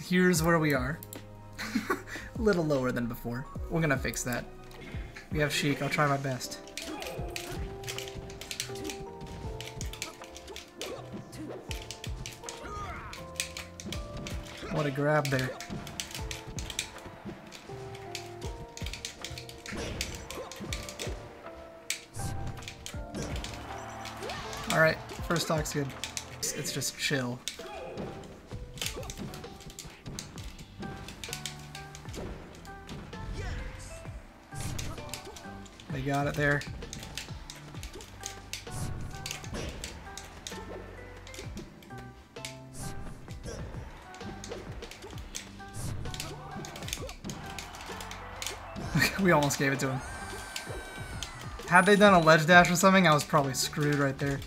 here's where we are. a little lower than before. We're gonna fix that. We have Sheik, I'll try my best. What a grab there. Alright, first stock's good. It's just chill. Got it there. we almost gave it to him. Had they done a ledge dash or something, I was probably screwed right there.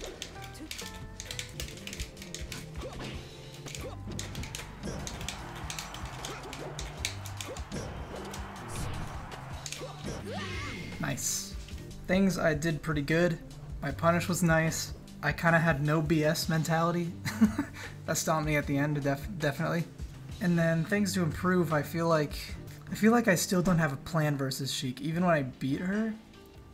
Things I did pretty good. My punish was nice. I kind of had no BS mentality. that stopped me at the end, def definitely. And then things to improve, I feel like I feel like I still don't have a plan versus Sheik. Even when I beat her,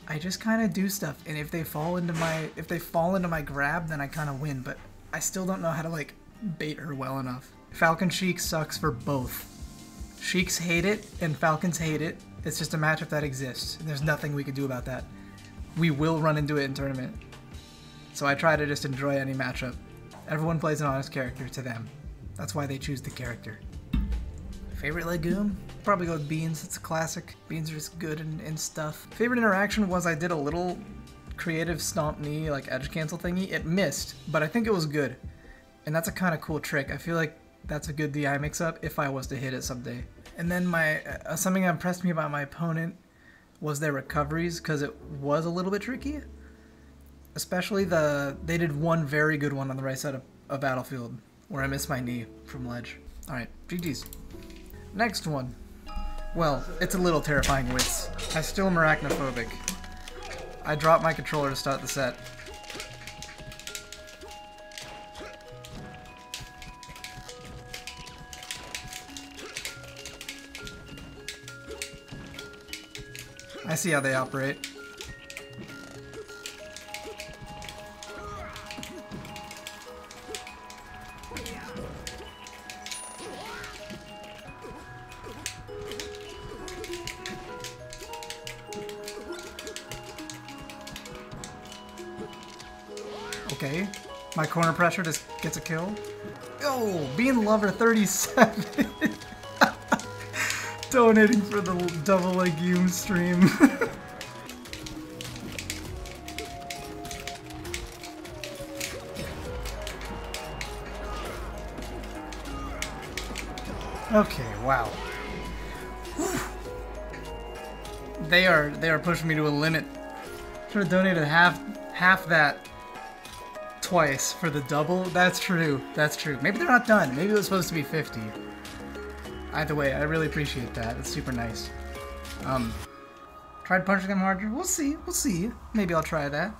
I just kind of do stuff, and if they fall into my if they fall into my grab, then I kind of win. But I still don't know how to like bait her well enough. Falcon Sheik sucks for both. Sheiks hate it, and Falcons hate it. It's just a matchup that exists. And there's nothing we can do about that. We will run into it in tournament. So I try to just enjoy any matchup. Everyone plays an honest character to them. That's why they choose the character. Favorite legume? Probably go with beans. It's a classic. Beans are just good and, and stuff. Favorite interaction was I did a little creative stomp knee, like edge cancel thingy. It missed, but I think it was good. And that's a kind of cool trick. I feel like that's a good DI mix-up if I was to hit it someday. And then my uh, something that impressed me about my opponent was their recoveries because it was a little bit tricky. Especially the they did one very good one on the right side of a battlefield where I missed my knee from ledge. All right, GG's. Next one. Well, it's a little terrifying wits. I still am arachnophobic. I dropped my controller to start the set. I see how they operate. Okay. My corner pressure just gets a kill. Oh, being lover 37. Donating for the double legume stream. okay, wow. They are they are pushing me to a limit. Should have donated half half that twice for the double. That's true. That's true. Maybe they're not done. Maybe it was supposed to be 50. Either way, I really appreciate that. It's super nice. Um, tried punching him harder. We'll see. We'll see. Maybe I'll try that.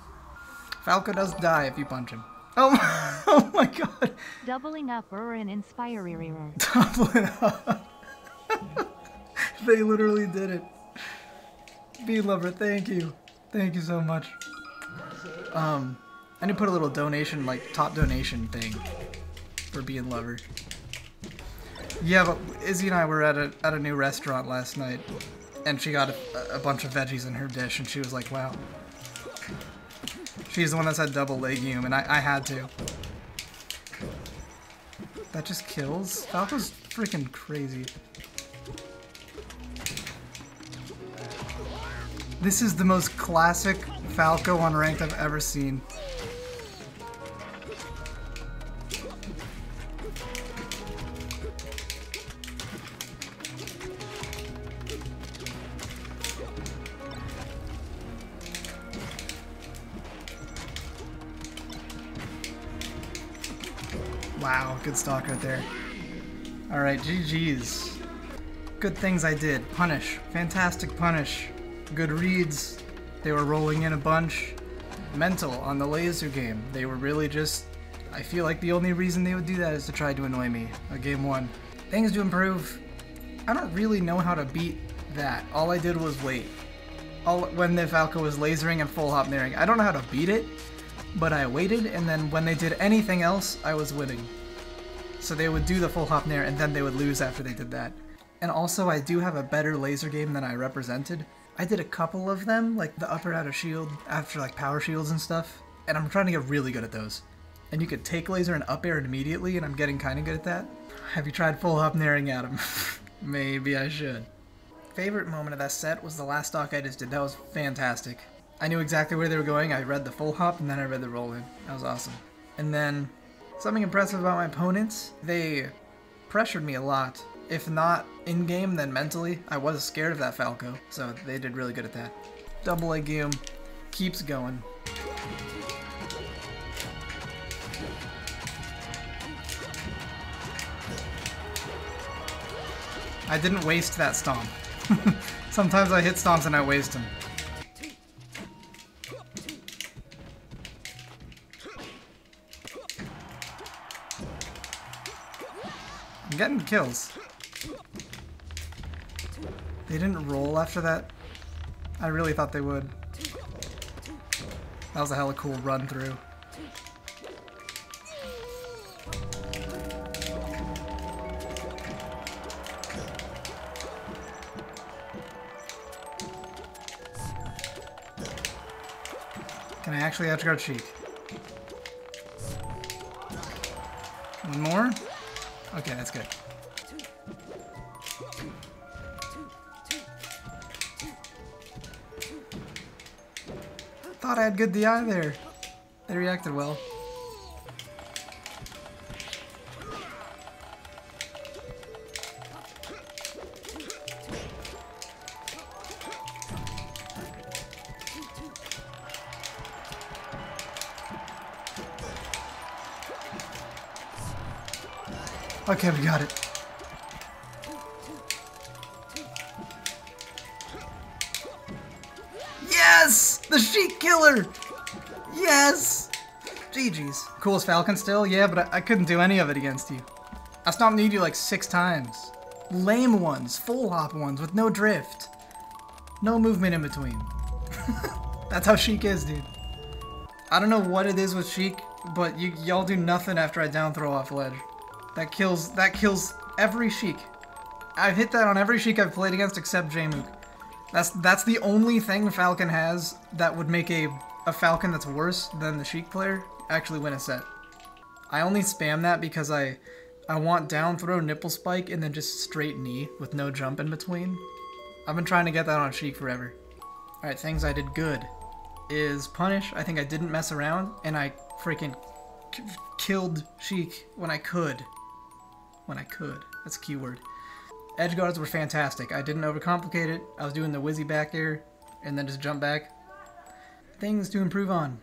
Falco does die if you punch him. Oh, oh my god. Doubling up or an inspirer. Doubling up. they literally did it. Bean lover, thank you. Thank you so much. Um, I need to put a little donation, like top donation thing for being lover. Yeah, but Izzy and I were at a at a new restaurant last night, and she got a, a bunch of veggies in her dish, and she was like, "Wow." She's the one that said double legume, and I, I had to. That just kills? Falco's freaking crazy. This is the most classic Falco on ranked I've ever seen. Wow, good stock right there. Alright, GG's. Good things I did. Punish. Fantastic punish. Good reads. They were rolling in a bunch. Mental on the laser game. They were really just... I feel like the only reason they would do that is to try to annoy me. A game one. Things to improve. I don't really know how to beat that. All I did was wait. All when the Falco was lasering and full hop nairing. I don't know how to beat it, but I waited, and then when they did anything else, I was winning. So they would do the full hop nair, and then they would lose after they did that. And also, I do have a better laser game than I represented. I did a couple of them, like the up air or out of shield, after like power shields and stuff, and I'm trying to get really good at those. And you could take laser and up air immediately, and I'm getting kind of good at that. Have you tried full hop nairing at him? Maybe I should. Favorite moment of that set was the last stock I just did. That was fantastic. I knew exactly where they were going. I read the full hop and then I read the roll in. That was awesome. And then something impressive about my opponents, they pressured me a lot. If not in game, then mentally. I was scared of that Falco, so they did really good at that. Double Legume keeps going. I didn't waste that stomp. Sometimes I hit stomps and I waste them. Getting kills. They didn't roll after that. I really thought they would. That was a hella cool run through. Can I actually edge guard Sheik? One more? Okay, that's good. Thought I had good DI there. They reacted well. Okay, we got it. Yes! The Sheik Killer! Yes! GG's. Coolest Falcon still? Yeah, but I, I couldn't do any of it against you. I stomped need you like six times. Lame ones, full hop ones with no drift. No movement in between. That's how Sheik is, dude. I don't know what it is with Sheik, but you y'all do nothing after I down throw off ledge. That kills that kills every Sheik. I've hit that on every Sheik I've played against except Jmook. That's that's the only thing Falcon has that would make a, a Falcon that's worse than the Sheik player actually win a set. I only spam that because I I want down throw nipple spike and then just straight knee with no jump in between. I've been trying to get that on Sheik forever. Alright, things I did good is punish. I think I didn't mess around and I freaking killed Sheik when I could. When I could. That's a keyword. Edge guards were fantastic. I didn't overcomplicate it. I was doing the Wizzy back air and then just jump back. Things to improve on.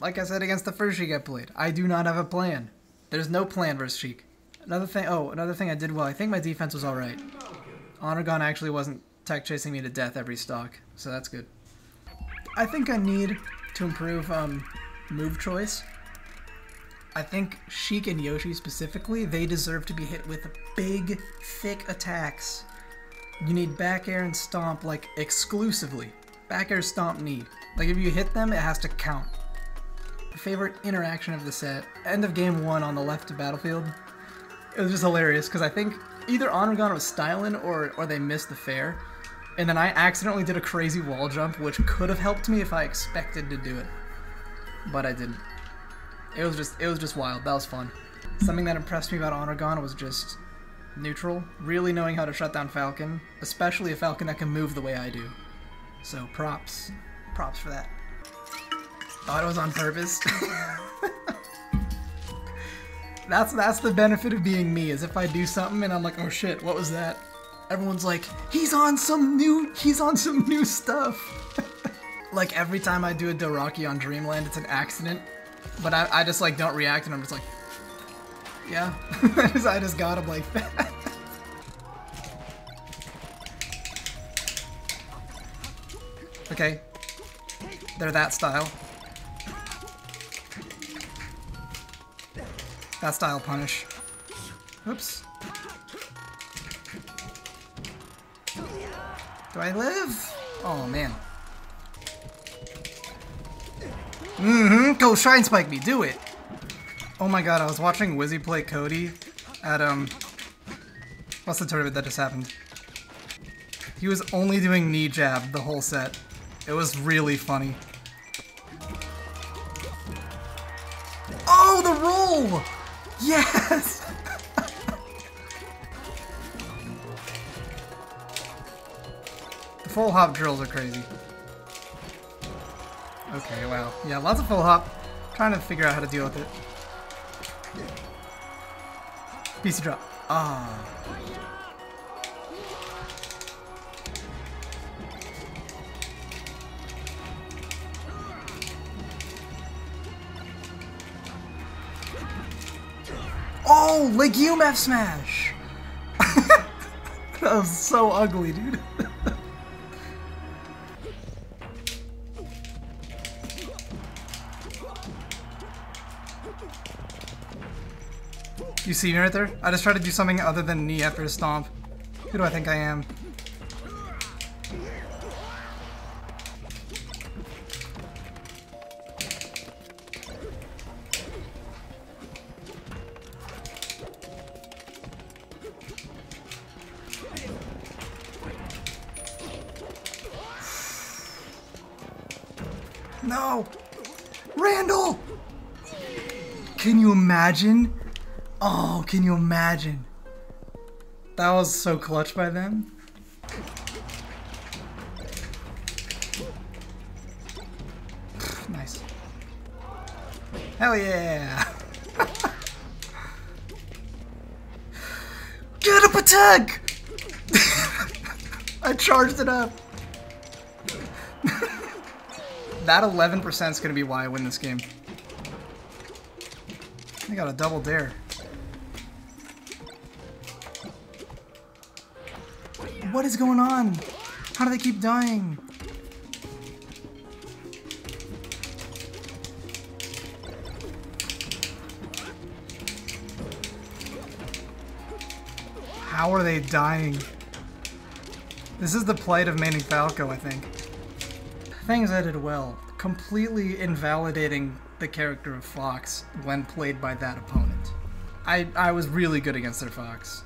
Like I said against the first Sheik I played, I do not have a plan. There's no plan versus Sheik. Another thing, oh, another thing I did well, I think my defense was alright. Honorgon actually wasn't tech chasing me to death every stock, so that's good. I think I need to improve um, move choice. I think Sheik and Yoshi specifically, they deserve to be hit with big, thick attacks. You need back air and stomp like exclusively. Back air, stomp, knee. Like if you hit them, it has to count. Favorite interaction of the set, end of game one on the left of battlefield. It was just hilarious because I think either Honorgon was styling or, or they missed the fair. And then I accidentally did a crazy wall jump, which could have helped me if I expected to do it. But I didn't. It was just it was just wild. That was fun. Something that impressed me about Honorgon was just neutral, really knowing how to shut down Falcon, especially a Falcon that can move the way I do. So props. Props for that. Thought it was on purpose. that's that's the benefit of being me, is if I do something and I'm like, oh shit, what was that? Everyone's like, he's on some new he's on some new stuff. like every time I do a Doraki on Dreamland, it's an accident but I, I just like don't react and I'm just like, yeah. I just got him like that. Okay. They're that style. That style punish. Oops. Do I live? Oh man. Mm-hmm. Go Shine Spike me. Do it. Oh my god, I was watching Wizzy play Cody at, um... What's the tournament that just happened? He was only doing knee jab the whole set. It was really funny. Oh, the roll! Yes! the full hop drills are crazy. Okay, wow. Yeah, lots of full hop. Trying to figure out how to deal with it. BC drop. Ah. Oh, Legume F smash! that was so ugly, dude. you see me right there? I just tried to do something other than knee after a stomp. Who do I think I am? No! Randall! Can you imagine? Oh, can you imagine? That was so clutch by them. nice. Hell yeah! Get up attack! I charged it up. that 11% is going to be why I win this game. I got a double dare. What is going on? How do they keep dying? How are they dying? This is the plight of Manny Falco, I think. Things I did well. Completely invalidating the character of Fox when played by that opponent. I, I was really good against their Fox,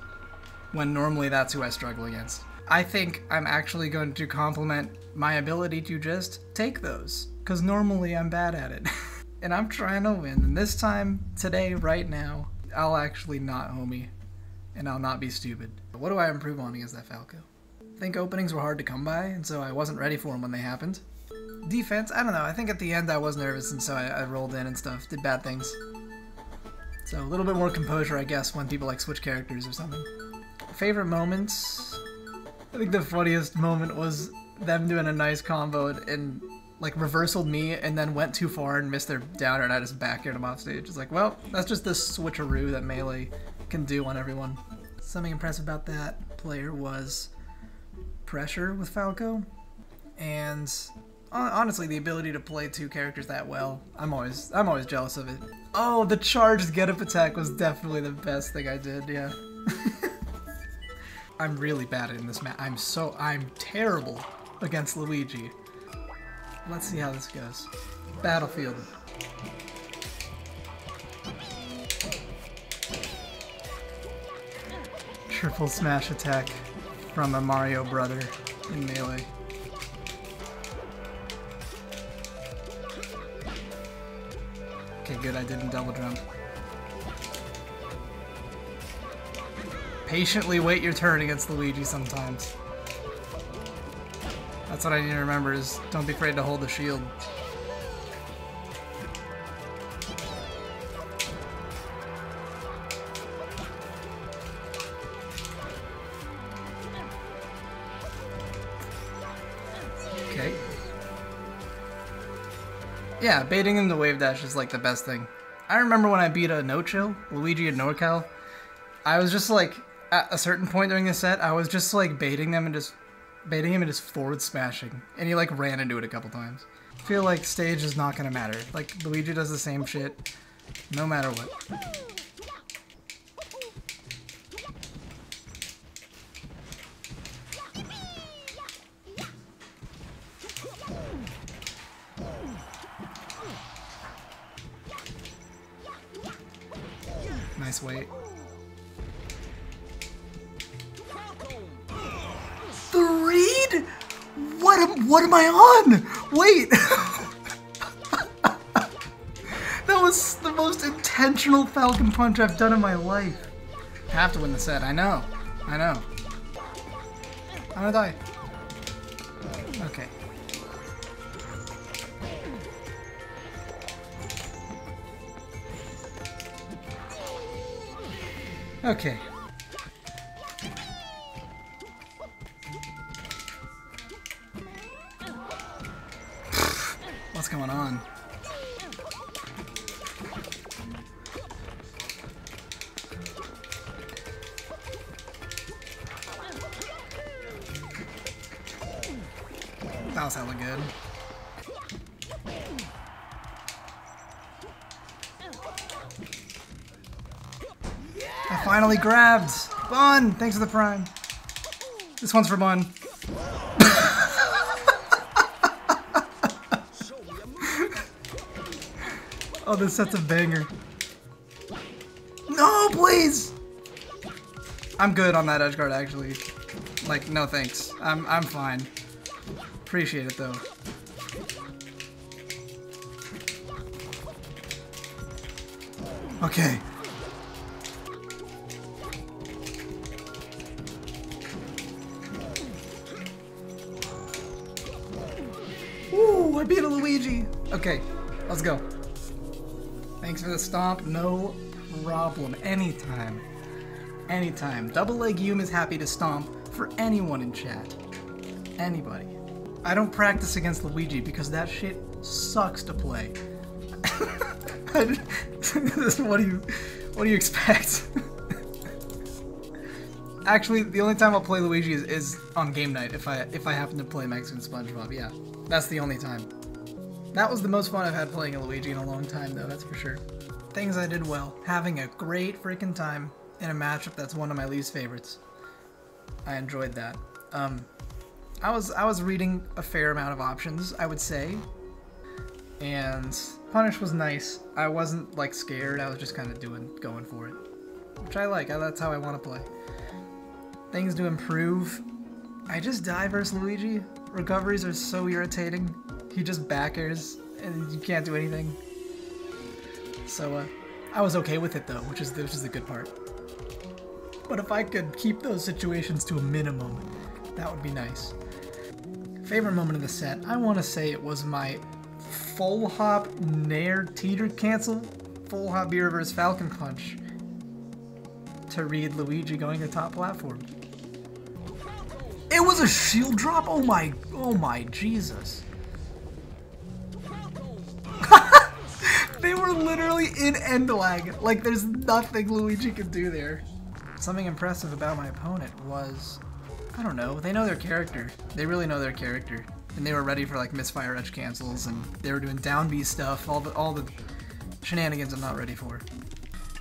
when normally that's who I struggle against. I think I'm actually going to compliment my ability to just take those, because normally I'm bad at it. and I'm trying to win, and this time, today, right now, I'll actually not homie, and I'll not be stupid. But what do I improve on against that Falco? I think openings were hard to come by, and so I wasn't ready for them when they happened. Defense, I don't know. I think at the end I was nervous, and so I, I rolled in and stuff, did bad things. So a little bit more composure, I guess, when people like switch characters or something. Favorite moments? I think the funniest moment was them doing a nice combo and, like reversaled me and then went too far and missed their down air and I just back them off stage. It's like, well, that's just the switcheroo that Melee can do on everyone. Something impressive about that player was pressure with Falco and honestly the ability to play two characters that well i'm always i'm always jealous of it oh the charged get up attack was definitely the best thing i did yeah i'm really bad in this match i'm so i'm terrible against luigi. Let's see how this goes. Battlefield. Triple smash attack from a mario brother in melee. Okay, good, I didn't double jump. Patiently wait your turn against Luigi sometimes. That's what I need to remember is don't be afraid to hold the shield. Okay. Yeah, baiting him the wave dash is like the best thing. I remember when I beat a no chill, Luigi and NorCal, I was just like, at a certain point during the set, I was just like baiting them and just baiting him and just forward smashing. And he like ran into it a couple times. I feel like stage is not gonna matter. Like Luigi does the same shit, no matter what. What am, what am I on? Wait! that was the most intentional Falcon Punch I've done in my life. I have to win the set, I know. I know. I'm gonna die. Okay. Okay. Going on? That was hella good. I finally grabbed! Bun! Thanks for the prime. This one's for Bun. Oh, this set's a banger. No, please! I'm good on that edge guard, actually. Like, no thanks. I'm, I'm fine. Appreciate it, though. Okay. Ooh, I beat a Luigi. Okay, let's go. Thanks for the stomp. No problem. Anytime. Anytime. Double Legume is happy to stomp for anyone in chat. Anybody. I don't practice against Luigi because that shit sucks to play. what do you what do you expect? Actually, the only time I'll play Luigi is, is on game night if I if I happen to play Mexican SpongeBob. Yeah, that's the only time. That was the most fun I've had playing a Luigi in a long time, though. That's for sure. Things I did well: having a great freaking time in a matchup that's one of my least favorites. I enjoyed that. Um, I was I was reading a fair amount of options, I would say, and punish was nice. I wasn't like scared. I was just kind of doing going for it, which I like. I, that's how I want to play. Things to improve. I just die versus Luigi. Recoveries are so irritating. He just backers and you can't do anything. So uh, I was okay with it though, which is which is the good part. But if I could keep those situations to a minimum, that would be nice. Favorite moment of the set, I want to say it was my full hop Nair teeter cancel, full hop B reverse Falcon Punch to read Luigi going to top platform. It was a shield drop? Oh my, oh my Jesus. Were literally in end lag. Like there's nothing Luigi could do there. Something impressive about my opponent was, I don't know, they know their character. They really know their character. And they were ready for like misfire edge cancels and they were doing down B stuff, all the, all the shenanigans I'm not ready for.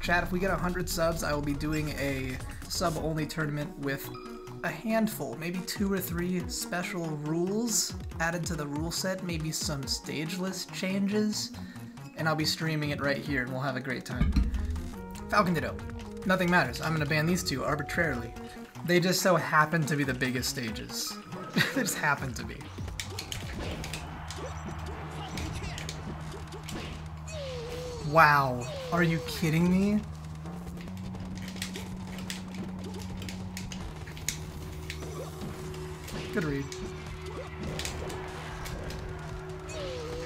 Chat, if we get 100 subs, I will be doing a sub-only tournament with a handful, maybe two or three special rules added to the rule set, maybe some stage list changes, and I'll be streaming it right here and we'll have a great time. Falcon Ditto. Nothing matters. I'm gonna ban these two arbitrarily. They just so happen to be the biggest stages. they just happen to be. Wow. Are you kidding me? Good read.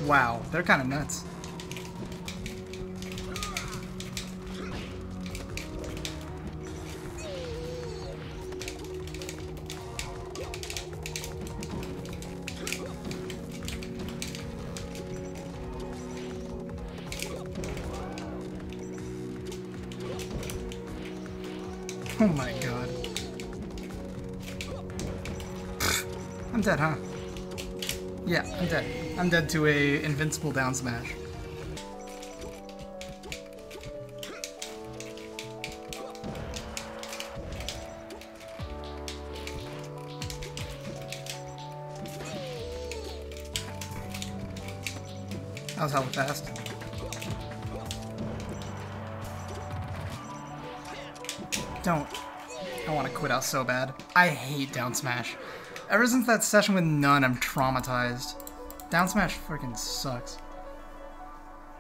Wow, they're kind of nuts. Oh my god. I'm dead, huh? Yeah, I'm dead. I'm dead to a invincible down smash. That was hella fast. Don't. I want to quit out so bad. I hate down smash. Ever since that session with None, I'm traumatized. Down smash freaking sucks.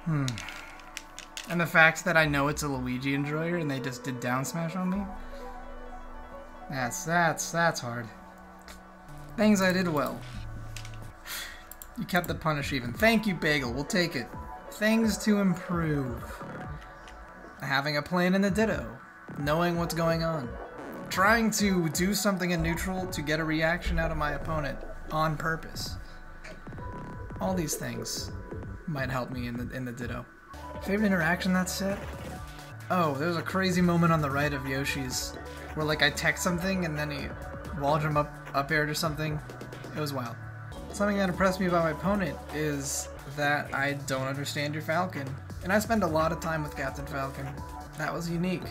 Hmm. And the fact that I know it's a Luigi enjoyer and they just did down smash on me. That's that's that's hard. Things I did well. You kept the punish even. Thank you, Bagel. We'll take it. Things to improve. Having a plan in the Ditto. Knowing what's going on. Trying to do something in neutral to get a reaction out of my opponent on purpose. All these things might help me in the in the Ditto. Favorite interaction that set? Oh, there's a crazy moment on the right of Yoshi's where like I text something and then he wall jump up up aired or something. It was wild. Something that impressed me about my opponent is that I don't understand your Falcon. And I spend a lot of time with Captain Falcon. That was unique.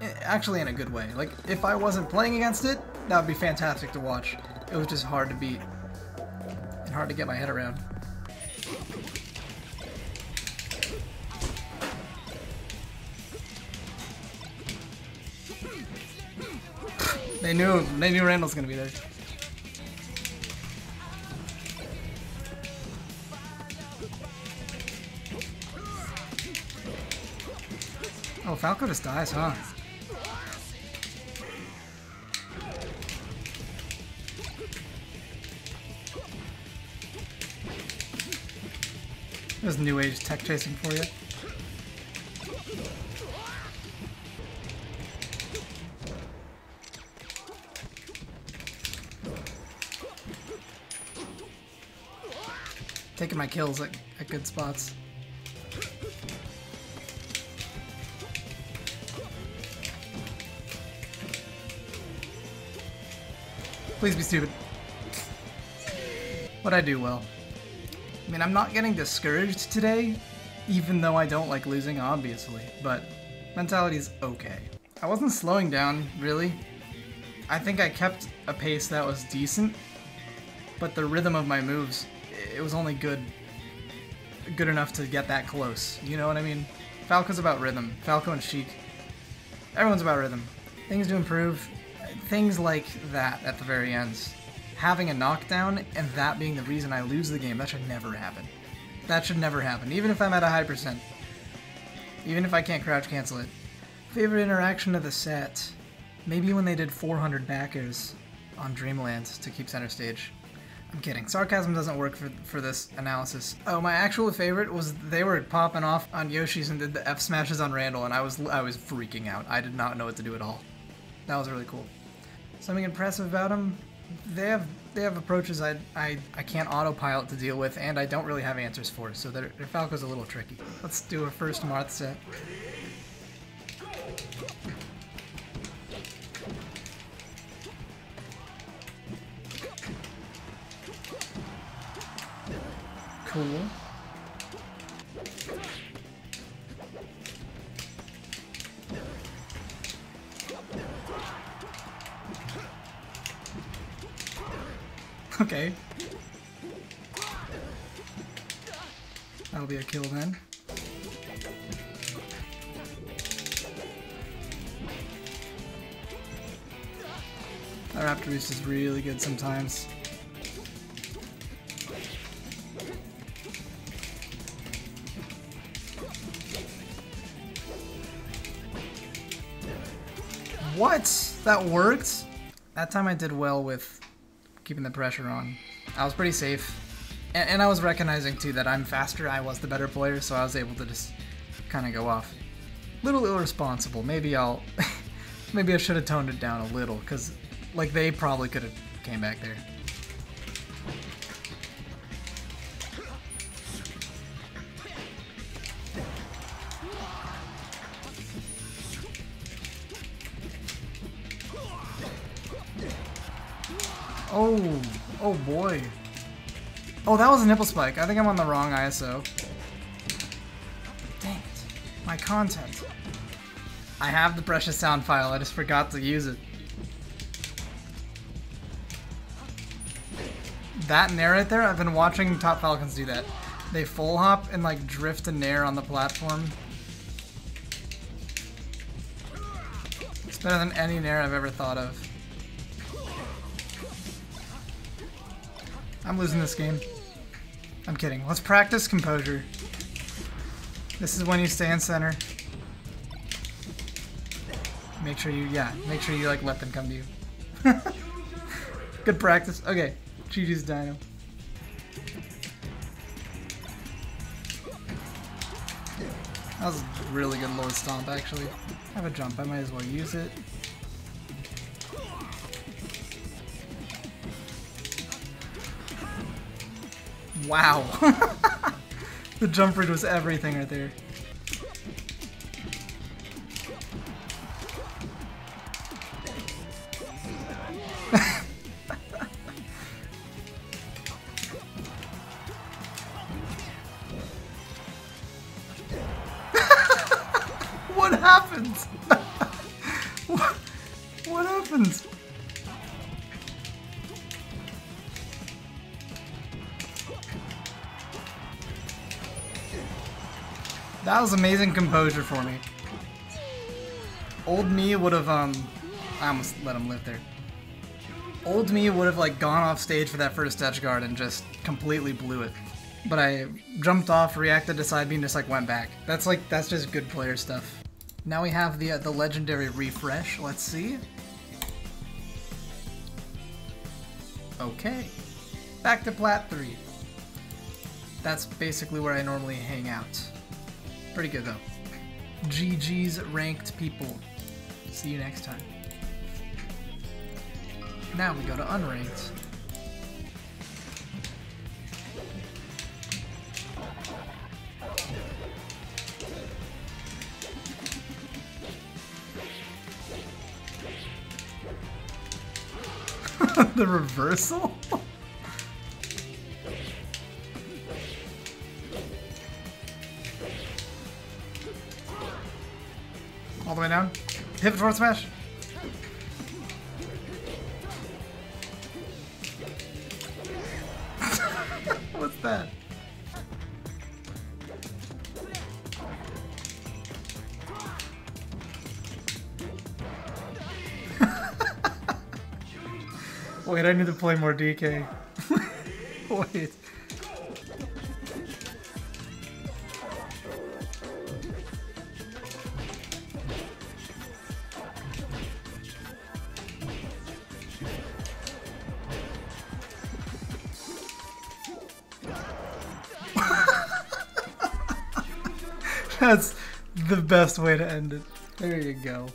Eh, actually in a good way. Like, if I wasn't playing against it, that would be fantastic to watch. It was just hard to beat. And hard to get my head around. They knew they knew Randall's gonna be there. Oh, Falco just dies, huh? There's new age tech chasing for you. Taking my kills at, at good spots. Please be stupid. What I do well. I mean, I'm not getting discouraged today, even though I don't like losing, obviously, but mentality's okay. I wasn't slowing down, really. I think I kept a pace that was decent, but the rhythm of my moves, it was only good good enough to get that close. You know what I mean? Falco's about rhythm. Falco and Sheik. Everyone's about rhythm. Things to improve. Things like that at the very end. Having a knockdown and that being the reason I lose the game, that should never happen. That should never happen, even if I'm at a high percent. Even if I can't crouch cancel it. Favorite interaction of the set? Maybe when they did 400 backers on Dreamland to keep center stage. I'm kidding. Sarcasm doesn't work for for this analysis. Oh, my actual favorite was they were popping off on Yoshi's and did the F smashes on Randall, and I was I was freaking out. I did not know what to do at all. That was really cool. Something impressive about them, they have they have approaches I I I can't autopilot to deal with, and I don't really have answers for. So their, their Falco's a little tricky. Let's do a first Marth set. Sometimes. What? That worked? That time I did well with keeping the pressure on. I was pretty safe. And, and I was recognizing too that I'm faster, I was the better player, so I was able to just kind of go off. Little irresponsible. Maybe I'll... maybe I should have toned it down a little, because like they probably could have came back there. Oh, oh boy. Oh, that was a nipple spike. I think I'm on the wrong ISO. Dang it. My content. I have the precious sound file, I just forgot to use it. That nair right there, I've been watching Top Falcons do that. They full hop and like drift a nair on the platform. It's better than any Nair I've ever thought of. I'm losing this game. I'm kidding. Let's practice composure. This is when you stay in center. Make sure you, yeah, make sure you like let them come to you. Good practice. Okay, GG's Dino. That was a really good Lord Stomp, actually. I have a jump, I might as well use it. Wow. the jump read was everything right there. That was amazing composure for me. Old me would have, um, I almost let him live there. Old me would have, like, gone off stage for that first edge guard and just completely blew it. But I jumped off, reacted to side B, and just, like, went back. That's, like, that's just good player stuff. Now we have the, uh, the legendary refresh. Let's see. Okay. Back to Plat 3. That's basically where I normally hang out. Pretty good though. GG's ranked people. See you next time. Now we go to unranked. the reversal? Pivot forward smash. What's that? Wait, I need to play more DK. Wait. The best way to end it. There you go.